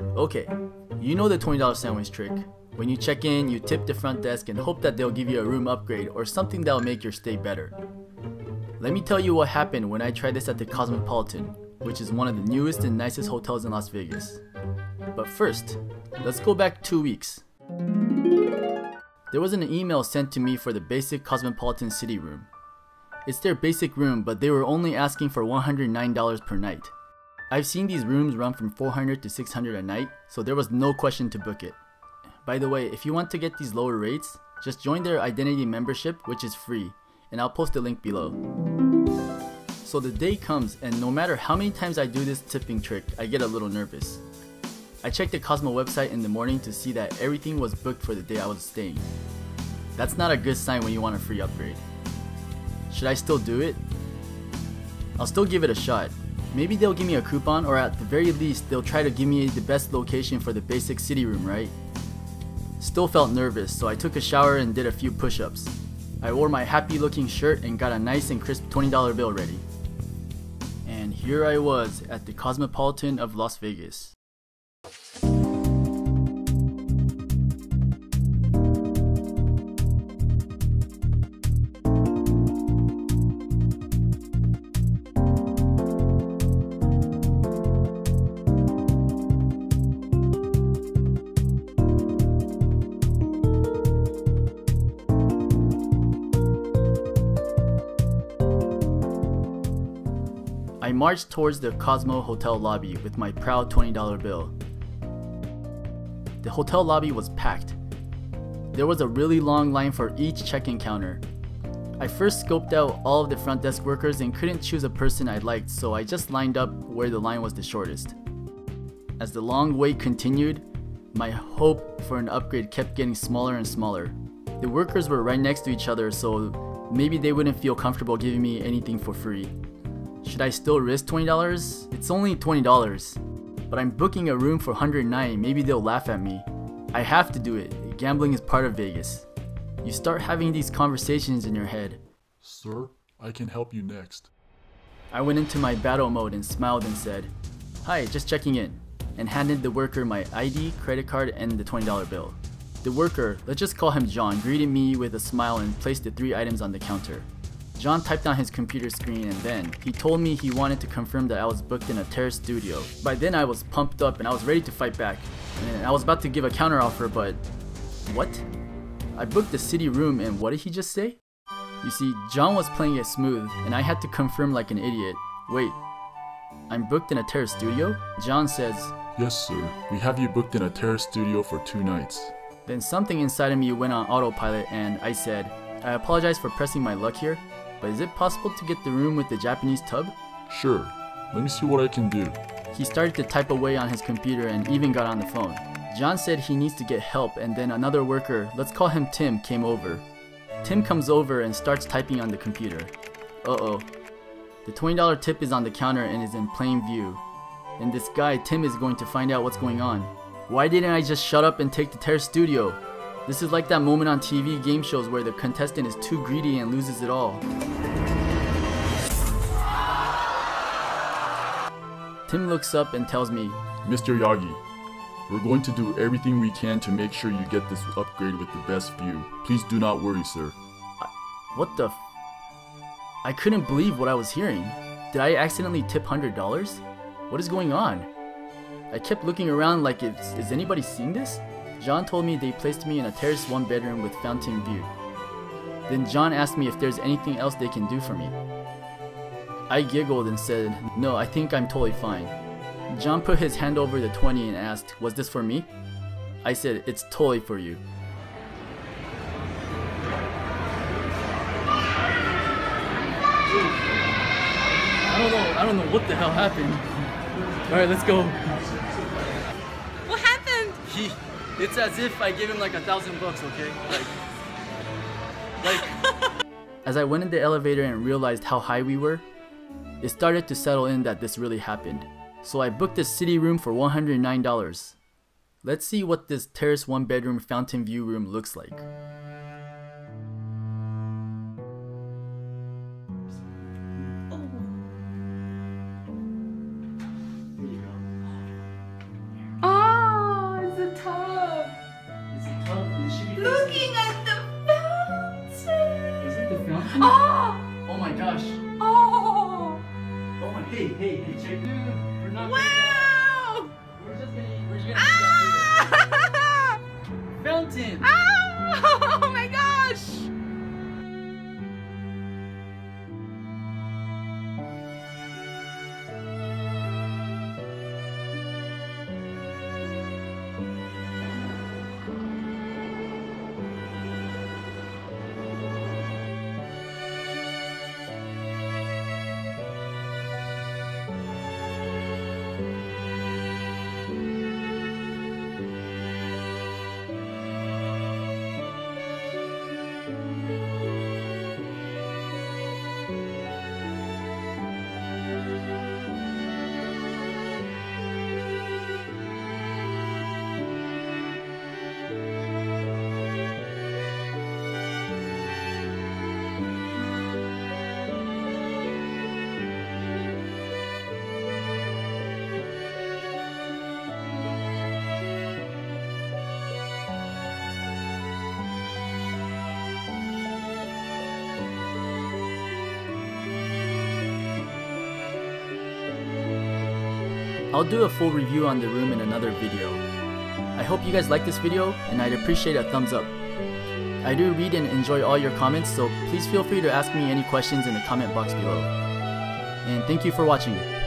Okay, you know the $20 sandwich trick. When you check in, you tip the front desk and hope that they'll give you a room upgrade or something that'll make your stay better. Let me tell you what happened when I tried this at the Cosmopolitan, which is one of the newest and nicest hotels in Las Vegas. But first, let's go back two weeks. There was an email sent to me for the basic Cosmopolitan City room. It's their basic room, but they were only asking for $109 per night. I've seen these rooms run from 400 to 600 a night, so there was no question to book it. By the way, if you want to get these lower rates, just join their identity membership, which is free, and I'll post the link below. So the day comes, and no matter how many times I do this tipping trick, I get a little nervous. I checked the Cosmo website in the morning to see that everything was booked for the day I was staying. That's not a good sign when you want a free upgrade. Should I still do it? I'll still give it a shot. Maybe they'll give me a coupon or at the very least they'll try to give me the best location for the basic city room, right? Still felt nervous, so I took a shower and did a few push-ups. I wore my happy looking shirt and got a nice and crisp $20 bill ready. And here I was at the Cosmopolitan of Las Vegas. I marched towards the Cosmo hotel lobby with my proud $20 bill. The hotel lobby was packed. There was a really long line for each check-in counter. I first scoped out all of the front desk workers and couldn't choose a person I liked, so I just lined up where the line was the shortest. As the long wait continued, my hope for an upgrade kept getting smaller and smaller. The workers were right next to each other, so maybe they wouldn't feel comfortable giving me anything for free. Should I still risk $20? It's only $20. But I'm booking a room for 109 maybe they'll laugh at me. I have to do it. Gambling is part of Vegas. You start having these conversations in your head. Sir, I can help you next. I went into my battle mode and smiled and said, Hi, just checking in, and handed the worker my ID, credit card, and the $20 bill. The worker, let's just call him John, greeted me with a smile and placed the three items on the counter. John typed on his computer screen and then he told me he wanted to confirm that I was booked in a terrace studio. By then I was pumped up and I was ready to fight back. And I was about to give a counteroffer, but what? I booked the city room and what did he just say? You see, John was playing it smooth and I had to confirm like an idiot. Wait, I'm booked in a terrace studio? John says, Yes, sir. We have you booked in a terrace studio for two nights. Then something inside of me went on autopilot and I said, I apologize for pressing my luck here, but is it possible to get the room with the Japanese tub? Sure. Let me see what I can do. He started to type away on his computer and even got on the phone. John said he needs to get help and then another worker, let's call him Tim, came over. Tim comes over and starts typing on the computer. Uh-oh. The $20 tip is on the counter and is in plain view. And this guy, Tim, is going to find out what's going on. Why didn't I just shut up and take the Terrace Studio? This is like that moment on TV game shows where the contestant is too greedy and loses it all. Tim looks up and tells me, Mr. Yagi, we're going to do everything we can to make sure you get this upgrade with the best view. Please do not worry, sir. What the f- I couldn't believe what I was hearing. Did I accidentally tip $100? What is going on? I kept looking around like, is, is anybody seeing this? John told me they placed me in a terrace one bedroom with fountain view. Then John asked me if there's anything else they can do for me. I giggled and said, no, I think I'm totally fine. John put his hand over the 20 and asked, was this for me? I said, it's totally for you. I don't know, I don't know what the hell happened. Alright, let's go. What happened? He, it's as if I gave him like a thousand bucks, okay? Like, like. as I went in the elevator and realized how high we were, it started to settle in that this really happened. So I booked a city room for $109. Let's see what this terrace one bedroom fountain view room looks like. Looking at the fountain. Is it the fountain? Oh! Oh my gosh. Ah! Oh! Oh my, hey, hey, hey, check. We're not Wow! I'll do a full review on the room in another video. I hope you guys like this video and I'd appreciate a thumbs up. I do read and enjoy all your comments so please feel free to ask me any questions in the comment box below. And thank you for watching.